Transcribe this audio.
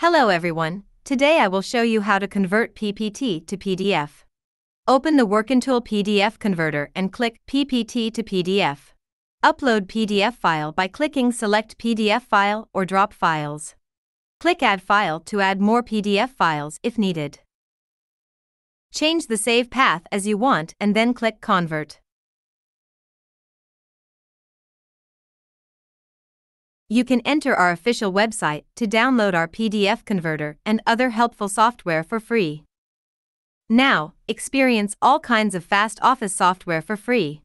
Hello everyone, today I will show you how to convert PPT to PDF. Open the Workintool PDF converter and click PPT to PDF. Upload PDF file by clicking Select PDF file or Drop Files. Click Add File to add more PDF files if needed. Change the save path as you want and then click Convert. You can enter our official website to download our PDF converter and other helpful software for free. Now, experience all kinds of fast office software for free.